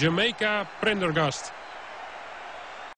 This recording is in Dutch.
Jamaica Prendergast.